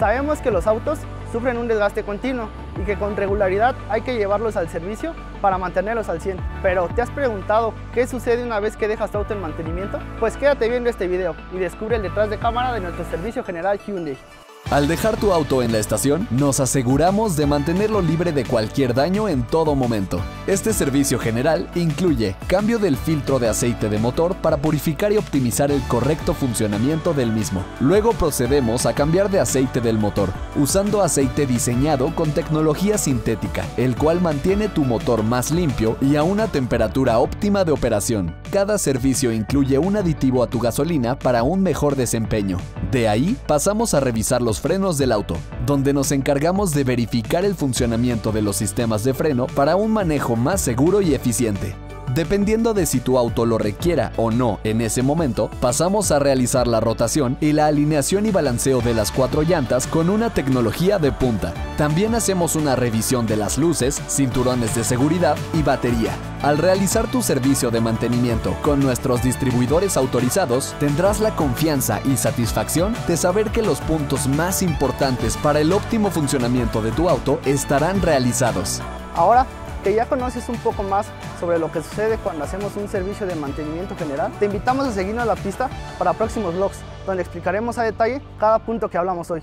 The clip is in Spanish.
Sabemos que los autos sufren un desgaste continuo y que con regularidad hay que llevarlos al servicio para mantenerlos al 100. Pero ¿te has preguntado qué sucede una vez que dejas tu auto en mantenimiento? Pues quédate viendo este video y descubre el detrás de cámara de nuestro servicio general Hyundai. Al dejar tu auto en la estación, nos aseguramos de mantenerlo libre de cualquier daño en todo momento. Este servicio general incluye cambio del filtro de aceite de motor para purificar y optimizar el correcto funcionamiento del mismo. Luego procedemos a cambiar de aceite del motor, usando aceite diseñado con tecnología sintética, el cual mantiene tu motor más limpio y a una temperatura óptima de operación. Cada servicio incluye un aditivo a tu gasolina para un mejor desempeño. De ahí pasamos a revisar los frenos del auto, donde nos encargamos de verificar el funcionamiento de los sistemas de freno para un manejo más seguro y eficiente. Dependiendo de si tu auto lo requiera o no en ese momento, pasamos a realizar la rotación y la alineación y balanceo de las cuatro llantas con una tecnología de punta. También hacemos una revisión de las luces, cinturones de seguridad y batería. Al realizar tu servicio de mantenimiento con nuestros distribuidores autorizados, tendrás la confianza y satisfacción de saber que los puntos más importantes para el óptimo funcionamiento de tu auto estarán realizados. Ahora que ya conoces un poco más sobre lo que sucede cuando hacemos un servicio de mantenimiento general, te invitamos a seguirnos a la pista para próximos vlogs, donde explicaremos a detalle cada punto que hablamos hoy.